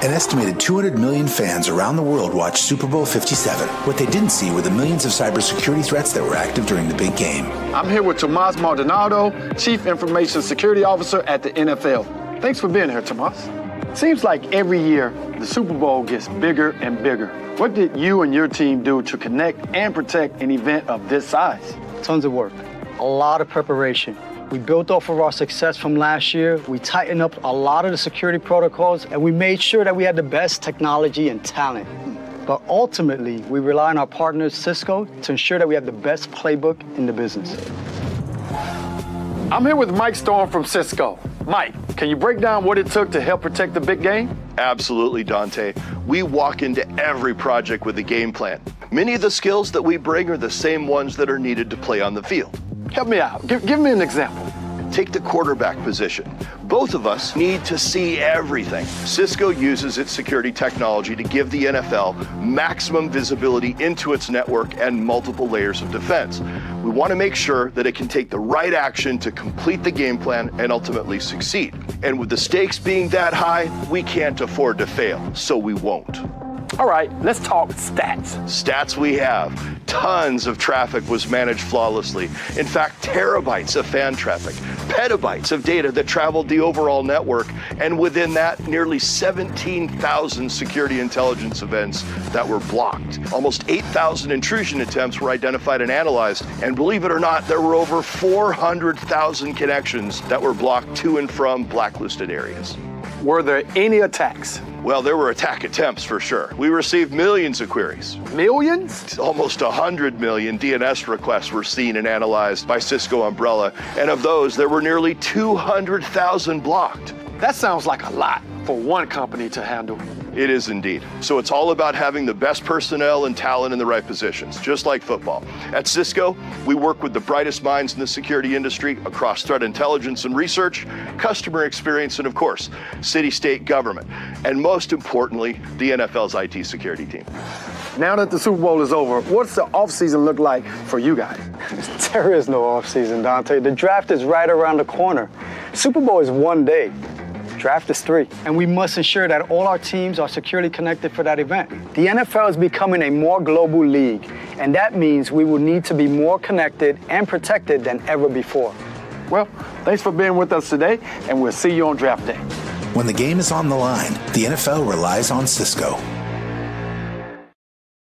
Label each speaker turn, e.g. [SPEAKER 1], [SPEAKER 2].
[SPEAKER 1] An estimated 200 million fans around the world watched Super Bowl 57. What they didn't see were the millions of cybersecurity threats that were active during the big game.
[SPEAKER 2] I'm here with Tomas Maldonado, Chief Information Security Officer at the NFL. Thanks for being here, Tomas. Seems like every year the Super Bowl gets bigger and bigger. What did you and your team do to connect and protect an event of this size?
[SPEAKER 3] Tons of work, a lot of preparation. We built off of our success from last year. We tightened up a lot of the security protocols and we made sure that we had the best technology and talent. But ultimately, we rely on our partner Cisco, to ensure that we have the best playbook in the business.
[SPEAKER 2] I'm here with Mike Storm from Cisco. Mike, can you break down what it took to help protect the big game?
[SPEAKER 4] Absolutely, Dante. We walk into every project with a game plan. Many of the skills that we bring are the same ones that are needed to play on the field.
[SPEAKER 2] Help me out. Give, give me an example.
[SPEAKER 4] Take the quarterback position. Both of us need to see everything. Cisco uses its security technology to give the NFL maximum visibility into its network and multiple layers of defense. We want to make sure that it can take the right action to complete the game plan and ultimately succeed. And with the stakes being that high, we can't afford to fail, so we won't.
[SPEAKER 2] All right, let's talk stats.
[SPEAKER 4] Stats we have. Tons of traffic was managed flawlessly. In fact, terabytes of fan traffic, petabytes of data that traveled the overall network, and within that, nearly 17,000 security intelligence events that were blocked. Almost 8,000 intrusion attempts were identified and analyzed, and believe it or not, there were over 400,000 connections that were blocked to and from blacklisted areas.
[SPEAKER 2] Were there any attacks?
[SPEAKER 4] Well, there were attack attempts for sure. We received millions of queries.
[SPEAKER 2] Millions?
[SPEAKER 4] Almost 100 million DNS requests were seen and analyzed by Cisco Umbrella, and of those, there were nearly 200,000 blocked.
[SPEAKER 2] That sounds like a lot for one company to handle.
[SPEAKER 4] It is indeed. So it's all about having the best personnel and talent in the right positions, just like football. At Cisco, we work with the brightest minds in the security industry across threat intelligence and research, customer experience, and of course, city state government. And most importantly, the NFL's IT security team.
[SPEAKER 2] Now that the Super Bowl is over, what's the offseason look like for you guys?
[SPEAKER 3] There is no offseason, Dante. The draft is right around the corner. Super Bowl is one day. Draft is three. And we must ensure that all our teams are securely connected for that event. The NFL is becoming a more global league, and that means we will need to be more connected and protected than ever before.
[SPEAKER 2] Well, thanks for being with us today, and we'll see you on draft day.
[SPEAKER 1] When the game is on the line, the NFL relies on Cisco.